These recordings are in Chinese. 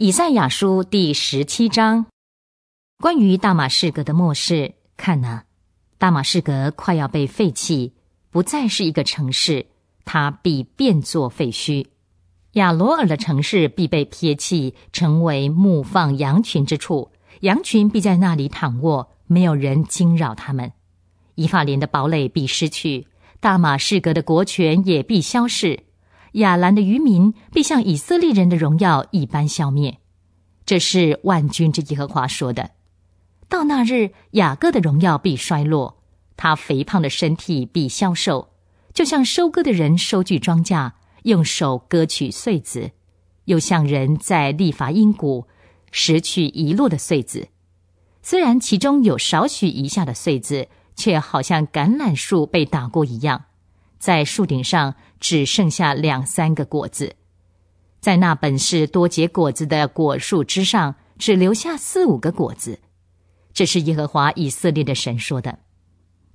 以赛亚书第十七章，关于大马士革的末世，看呐，大马士革快要被废弃，不再是一个城市，它必变作废墟。亚罗尔的城市必被撇弃，成为牧放羊群之处，羊群必在那里躺卧，没有人惊扰他们。以法莲的堡垒必失去，大马士革的国权也必消逝。亚兰的渔民必像以色列人的荣耀一般消灭，这是万军之耶和华说的。到那日，雅各的荣耀必衰落，他肥胖的身体必消瘦，就像收割的人收据庄稼，用手割取穗子，又像人在立法因谷拾取遗落的穗子。虽然其中有少许遗下的穗子，却好像橄榄树被打过一样。在树顶上只剩下两三个果子，在那本是多结果子的果树之上，只留下四五个果子。这是耶和华以色列的神说的。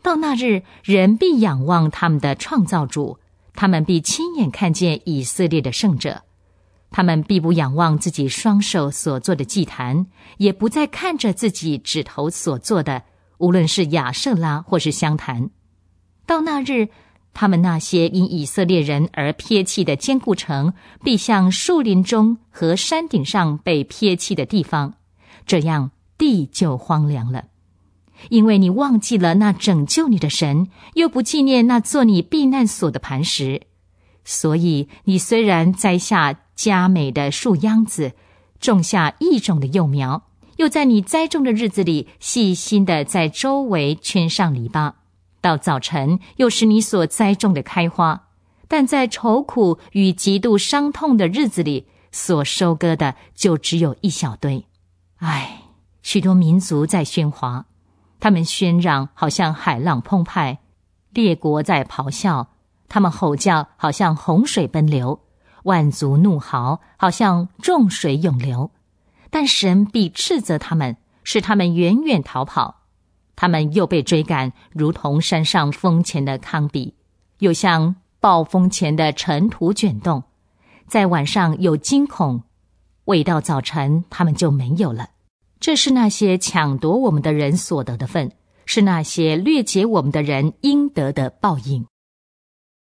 到那日，人必仰望他们的创造主，他们必亲眼看见以色列的圣者。他们必不仰望自己双手所做的祭坛，也不再看着自己指头所做的，无论是亚瑟拉或是香坛。到那日。他们那些因以色列人而撇弃的坚固城，必像树林中和山顶上被撇弃的地方，这样地就荒凉了。因为你忘记了那拯救你的神，又不纪念那做你避难所的磐石，所以你虽然栽下佳美的树秧子，种下异种的幼苗，又在你栽种的日子里细心的在周围圈上篱笆。到早晨，又是你所栽种的开花；但在愁苦与极度伤痛的日子里，所收割的就只有一小堆。唉，许多民族在喧哗，他们喧嚷，好像海浪澎湃；列国在咆哮，他们吼叫，好像洪水奔流；万族怒嚎，好像众水涌流。但神必斥责他们，使他们远远逃跑。他们又被追赶，如同山上风前的康比，又像暴风前的尘土卷动。在晚上有惊恐，未到早晨，他们就没有了。这是那些抢夺我们的人所得的份，是那些掠劫我们的人应得的报应。